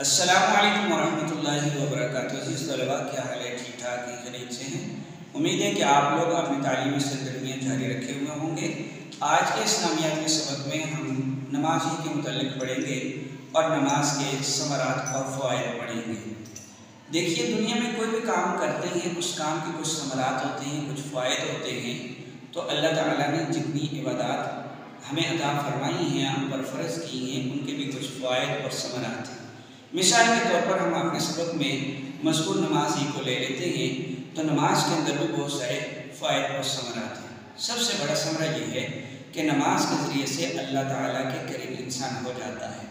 असलकम वरहमल वर्क तलबा, क्या हाल है? ठीक ठाक ही करीब से हैं? उम्मीद है कि आप लोग अपनी तालीमी सरगर्मियाँ जारी रखे हुए होंगे। आज के इस्लामियात के सबक में हम नमाज़ ही के मतलब पढ़ेंगे और नमाज़ के समरात और फ़ायदे पढ़ेंगे। देखिए, दुनिया में कोई भी काम करते हैं, उस काम के कुछ समरात होते हैं, कुछ फ़ायदे होते हैं तो अल्लाह ताला ने जितनी इबादत हमें अदा फरमाई हैं, हम पर फ़र्ज़ की हैं, उनके भी कुछ फ़ायदे और समरात हैं। मिसाल के तौर पर हम अपने सबक में मजकूर नमाज़ ही को ले लेते हैं तो नमाज़ के अंदर भी बहुत सारे फ़ायदे और समरात हैं। सबसे बड़ा समरा ये है कि नमाज़ के ज़रिए से अल्लाह ताला के करीब इंसान हो जाता है।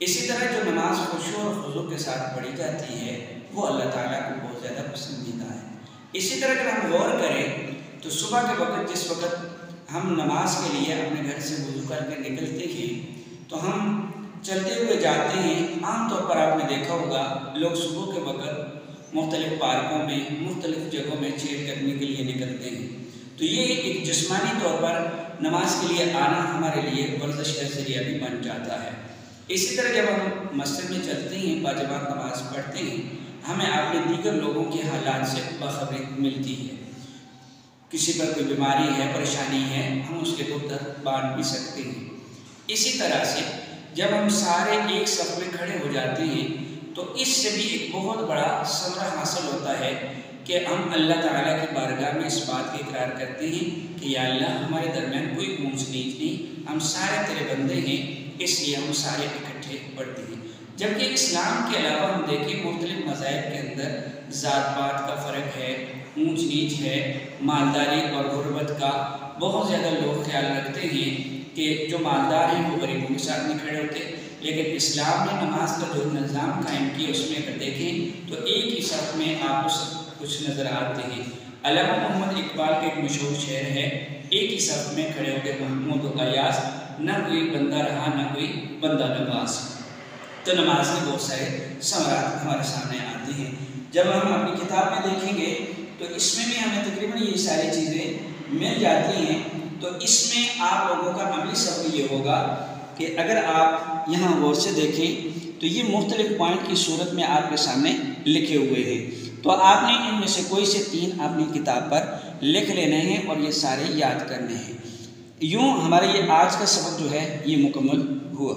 इसी तरह जो नमाज़ खुशू और खुजू के साथ पढ़ी जाती है, वो अल्लाह ताला को बहुत ज़्यादा पसंदीदा है। इसी तरह अगर हम गौर करें तो सुबह के वक्त, जिस वक्त हम नमाज़ के लिए अपने घर से वज़ू करके निकलते हैं तो हम चलते हुए जाते हैं आमतौर पर आपने देखा होगा, लोग सुबह के वक्त मुख्तलिफ़ पार्कों में, मुख्तलिफ़ जगहों में छेड़ करने के लिए निकलते हैं। तो ये एक जिस्मानी तौर पर नमाज़ के लिए आना हमारे लिए वर्जिश का ज़रिया भी बन जाता है। इसी तरह जब हम मस्जिद में चलते हैं, बाजमात नमाज़ पढ़ते हैं, हमें अपने दीगर लोगों के हालात से बखबरी मिलती है। किसी पर कोई बीमारी है, परेशानी है, हम उसके दर्द बांट भी सकते हैं। इसी तरह से जब हम सारे एक सफ में खड़े हो जाते हैं तो इससे भी एक बहुत बड़ा समरा हासिल होता है कि हम अल्लाह ताला की बारगाह में इस बात का इकरार करते हैं कि या अल्लाह, हमारे दरमियान कोई ऊँच नीच नहीं हम सारे तेरे बंदे हैं, इसलिए हम सारे इकट्ठे पढ़ते हैं। जबकि इस्लाम के अलावा हम देखें, मुख्तलिफ़ मज़ाहब के अंदर ज़ात पात का फ़र्क है ऊँच नीच है, मालदारी और गुर्बत का बहुत ज़्यादा लोग ख्याल रखते हैं कि जो मालदार हैं, वो गरीबों के साथ नहीं खड़े होते। लेकिन इस्लाम ने नमाज़ का जो निज़ाम कायम किया, उसमें अगर देखें तो एक ही सफ में आपको सब कुछ नज़र आते हैं। अलामा मोहम्मद इकबाल का एक मशहूर शहर है, एक ही सफ में खड़े होकर महमूद अयास न कोई बंदा रहा, न कोई बंदा नमाज़। तो नमाज़ के बहुत सारे समरात हमारे सामने आते हैं। जब हम अपनी किताब में देखेंगे तो इसमें भी हमें तकरीबन ये सारी चीज़ें मिल जाती हैं। तो इसमें आप लोगों का अमली सबक ये होगा कि अगर आप यहाँ गौर से देखें तो ये मुख्तलिफ़ पॉइंट की सूरत में आपके सामने लिखे हुए हैं। तो आपने इनमें से कोई से तीन अपनी किताब पर लिख लेने हैं और ये सारे याद करने हैं। यूँ हमारे ये आज का सबक जो है, ये मुकम्मल हुआ।